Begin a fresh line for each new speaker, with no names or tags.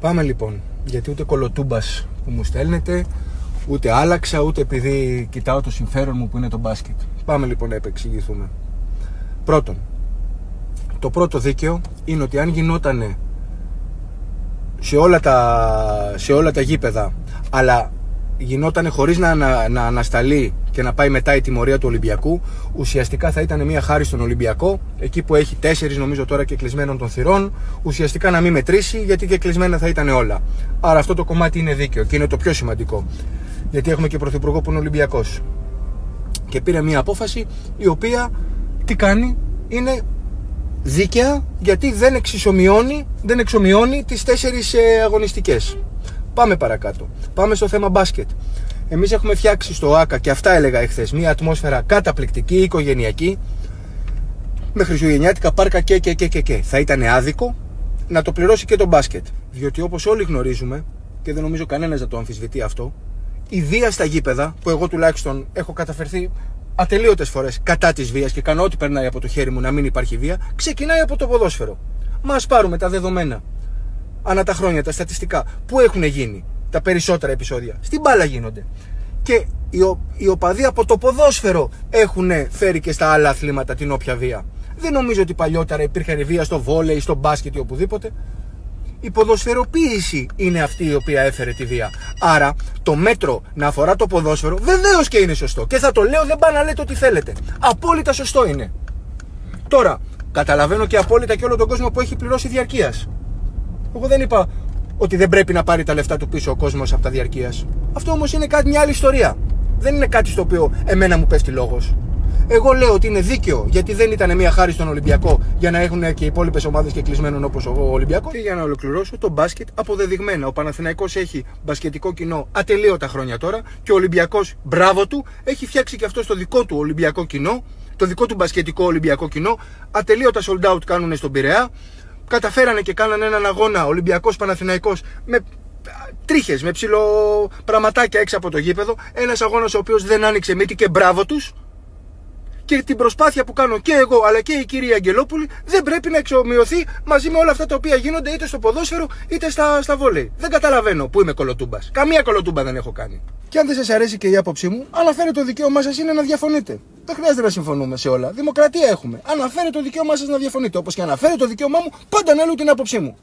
Πάμε λοιπόν, γιατί ούτε κολοτούμπας που μου στέλνετε, ούτε άλλαξα, ούτε επειδή κοιτάω το συμφέρον μου που είναι το μπάσκετ. Πάμε λοιπόν να επεξηγηθούμε. Πρώτον, το πρώτο δίκαιο είναι ότι αν γινότανε σε όλα τα, σε όλα τα γήπεδα, αλλά γινόταν χωρίς να, να, να ανασταλεί και να πάει μετά η τιμωρία του Ολυμπιακού, ουσιαστικά θα ήταν μια χάρη στον Ολυμπιακό, εκεί που έχει τέσσερις νομίζω τώρα και κλεισμένων των θυρών, ουσιαστικά να μην μετρήσει, γιατί και κλεισμένα θα ήταν όλα. Άρα αυτό το κομμάτι είναι δίκαιο και είναι το πιο σημαντικό. Γιατί έχουμε και πρωθυπουργό που είναι Ολυμπιακός. Και πήρε μια απόφαση η οποία τι κάνει, είναι δίκαια γιατί δεν εξισομοιώνει, δεν εξομοιώνει τις τέσσερις ε, αγωνιστικές. Πάμε παρακάτω. Πάμε στο θέμα μπάσκετ. Εμείς έχουμε φτιάξει στο ΆΚΑ και αυτά έλεγα εχθές μια ατμόσφαιρα καταπληκτική, οικογενειακή με χριστουγεννιάτικα πάρκα και και και και και. Θα ήταν άδικο να το πληρώσει και το μπάσκετ. Διότι όπως όλοι γνωρίζουμε και δεν νομίζω κανένας να το αμφισβητεί αυτό η βία στα γήπεδα που εγώ τουλάχιστον έχω καταφερθεί ατελείωτες φορές κατά της βίας και κάνω ό,τι περνάει από το χέρι μου να μην υπάρχει βία, ξεκινάει από το ποδόσφαιρο. Μα πάρουμε τα δεδομένα. Ανά τα χρόνια, τα στατιστικά. Πού έχουν γίνει τα περισσότερα επεισόδια; Στην μπάλα γίνονται. Και οι, ο, οι οπαδοί από το ποδόσφαιρο έχουν φέρει και στα άλλα αθλήματα την όποια βία. Δεν νομίζω ότι παλιότερα υπήρχε βία στο βόλεϊ, στο μπάσκετ ή οπουδήποτε η ποδοσφαιροποίηση είναι αυτή η οποία έφερε τη βία. Άρα το μέτρο να αφορά το ποδόσφαιρο βεβαίως και είναι σωστό. Και θα το λέω, δεν πάνε να λέτε ό,τι θέλετε. Απόλυτα σωστό είναι. Τώρα, καταλαβαίνω και απόλυτα και όλο τον κόσμο που έχει πληρώσει διαρκείας. Εγώ δεν είπα ότι δεν πρέπει να πάρει τα λεφτά του πίσω ο κόσμος από τα διαρκείας. Αυτό όμως είναι κάτι μια άλλη ιστορία. Δεν είναι κάτι στο οποίο εμένα μου πέφτει λόγος. Εγώ λέω ότι είναι δίκαιο γιατί δεν ήταν μια χάρη στον Ολυμπιακό για να έχουν και οι υπόλοιπες ομάδες και κλεισμένων όπως ο Ολυμπιακός. Και για να ολοκληρώσω, το μπάσκετ αποδεδειγμένα. Ο Παναθηναϊκός έχει μπασκετικό κοινό ατελείωτα χρόνια τώρα και ο Ολυμπιακός, μπράβο του, έχει φτιάξει και αυτό στο δικό του Ολυμπιακό κοινό, το δικό του μπασκετικό Ολυμπιακό κοινό. Ατελείωτα sold out κάνουν στον Πειραιά. Καταφέρανε και κάνανε έναν αγώνα Ολυμπιακός Παναθηναϊκός με τρίχες, με ψηλό πραγματάκια έξω από το γήπεδο. Ένας αγώνας ο οποίος δεν άνοιξε μύτη και μπράβο τους και την προσπάθεια που κάνω και εγώ αλλά και η κυρία Αγγελόπουλη δεν πρέπει να εξομοιωθεί μαζί με όλα αυτά τα οποία γίνονται είτε στο ποδόσφαιρο είτε στα, στα βόλεϊ. Δεν καταλαβαίνω που είμαι κολοτούμπας. Καμία κολοτούμπα δεν έχω κάνει. Και αν δεν σας αρέσει και η άποψή μου, αναφέρετε το δικαίωμά σας είναι να διαφωνείτε. Δεν χρειάζεται να συμφωνούμε σε όλα. Δημοκρατία έχουμε. Αναφέρετε το δικαίωμά σας να διαφωνείτε. Όπως και αναφέρετε το δικαίωμά μου, πάντα να λέω την άποψή μου.